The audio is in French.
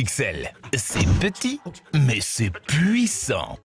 XXL, c'est petit, mais c'est puissant.